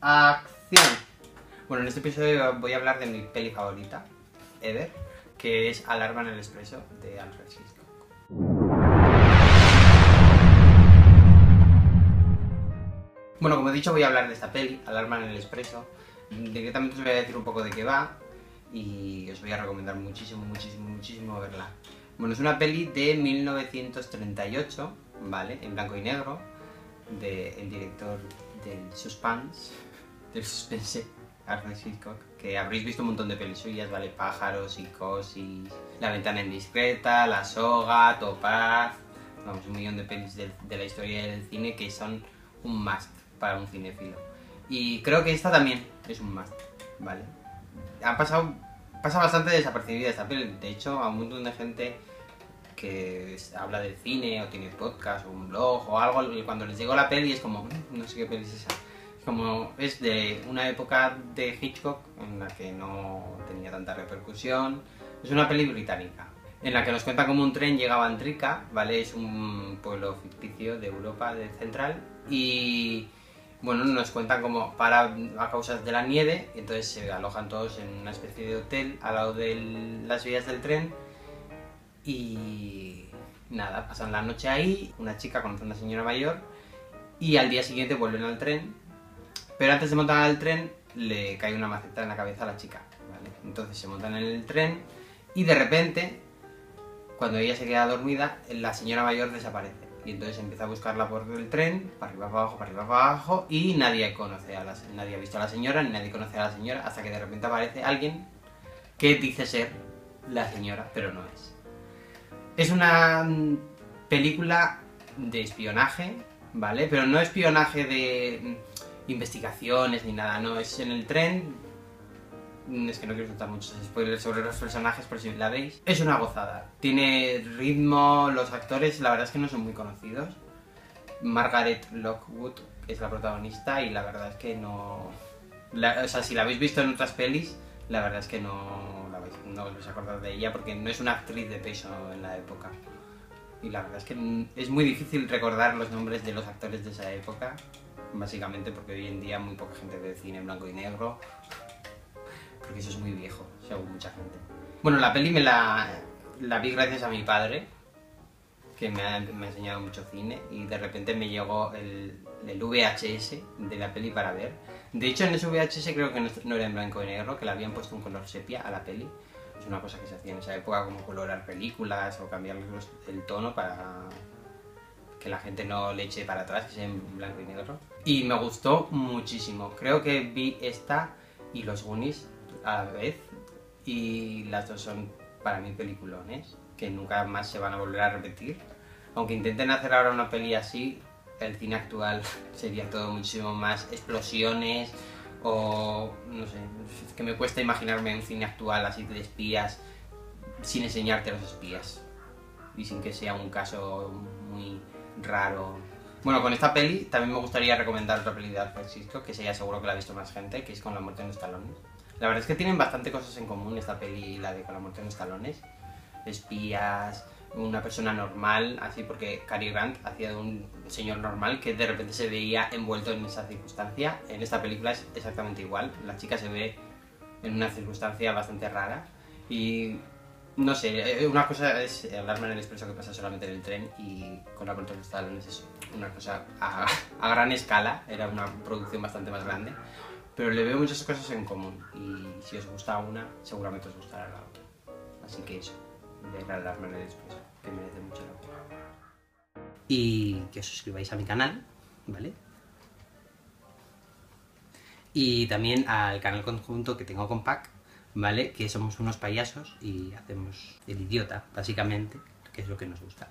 acción. Bueno, en este episodio voy a hablar de mi peli favorita, ever, que es Alarma en el Expreso de Alfred Hitchcock. Bueno, como he dicho, voy a hablar de esta peli, Alarma en el Expreso. Directamente os voy a decir un poco de qué va y os voy a recomendar muchísimo, muchísimo, muchísimo verla. Bueno, es una peli de 1938, ¿vale? En blanco y negro, del director del suspense, del suspense, Alfred Hitchcock, que habréis visto un montón de pelis suyas, ¿vale? Pájaros, Psicosis, La ventana indiscreta, La soga, Topaz, vamos, un millón de pelis de, de la historia del cine que son un must para un cinéfilo. Y creo que esta también es un must, ¿vale? Ha pasado, pasa bastante desapercibida esta peli, de hecho a un montón de gente que habla de cine o tiene podcast o un blog o algo, cuando les llegó la peli es como, "Mm, no sé qué peli es esa. Como, es de una época de Hitchcock en la que no tenía tanta repercusión. Es una peli británica, en la que nos cuenta cómo un tren llegaba a Antrica, ¿vale? Es un pueblo ficticio de Europa de central y bueno, nos cuentan como para a causa de la nieve, entonces se alojan todos en una especie de hotel al lado de las vías del tren y nada, pasan la noche ahí, una chica conoce a una señora mayor y al día siguiente vuelven al tren, pero antes de montar al tren le cae una maceta en la cabeza a la chica, ¿vale? Entonces se montan en el tren y de repente, cuando ella se queda dormida, la señora mayor desaparece. Y entonces empieza a buscarla por el tren, para arriba, para abajo, para arriba, para abajo, y nadie conoce a la, nadie ha visto a la señora, ni nadie conoce a la señora, hasta que de repente aparece alguien que dice ser la señora, pero no es. Es una mm, película de espionaje, ¿vale? Pero no espionaje de mm, investigaciones ni nada, no, es en el tren. Mm, Es que no quiero soltar muchos spoilers sobre los personajes por si la veis. Es una gozada. Tiene ritmo, los actores la verdad es que no son muy conocidos. Margaret Lockwood es la protagonista y la verdad es que no... la- o sea, si la habéis visto en otras pelis, la verdad es que no, no os vais a acordar de ella porque no es una actriz de peso en la época. Y la verdad es que mm, es muy difícil recordar los nombres de los actores de esa época, básicamente porque hoy en día muy poca gente ve cine en blanco y negro, porque eso es muy viejo, según mucha gente. Bueno, la peli me la, la vi gracias a mi padre, que me ha, me ha enseñado mucho cine, y de repente me llegó el, el VHS de la peli para ver. De hecho, en ese VHS creo que no, no era en blanco y negro, que le habían puesto un color sepia a la peli. Es una cosa que se hacía en esa época, como colorar películas o cambiar el tono para que la gente no le eche para atrás, que sea en blanco y negro. Y me gustó muchísimo. Creo que vi esta y los Goonies a la vez. Y las dos son para mí peliculones, que nunca más se van a volver a repetir. Aunque intenten hacer ahora una peli así, el cine actual sería todo muchísimo más explosiones o no sé, que me cuesta imaginarme un cine actual así de espías sin enseñarte a los espías y sin que sea un caso muy raro. Bueno, con esta peli también me gustaría recomendar otra peli de Alfred Hitchcock, que ya seguro que la ha visto más gente, que es Con la muerte en los talones. La verdad es que tienen bastante cosas en común esta peli y la de Con la muerte en los talones. Espías, una persona normal, así porque Cary Grant hacía de un señor normal que de repente se veía envuelto en esa circunstancia. En esta película es exactamente igual. La chica se ve en una circunstancia bastante rara y no sé, eh, una cosa es hablarme en el expreso que pasa solamente en el tren y con la contra los talones es una cosa a, gran escala, era una producción bastante más grande, pero le veo muchas cosas en común y si os gusta una, seguramente os gustará la otra. Así que eso, ver alarma en el expreso, que merece mucho la pena. Y que os suscribáis a mi canal, ¿vale? Y también al canal conjunto que tengo con Pac, ¿vale? Que somos unos payasos y hacemos el idiota, básicamente, que es lo que nos gusta.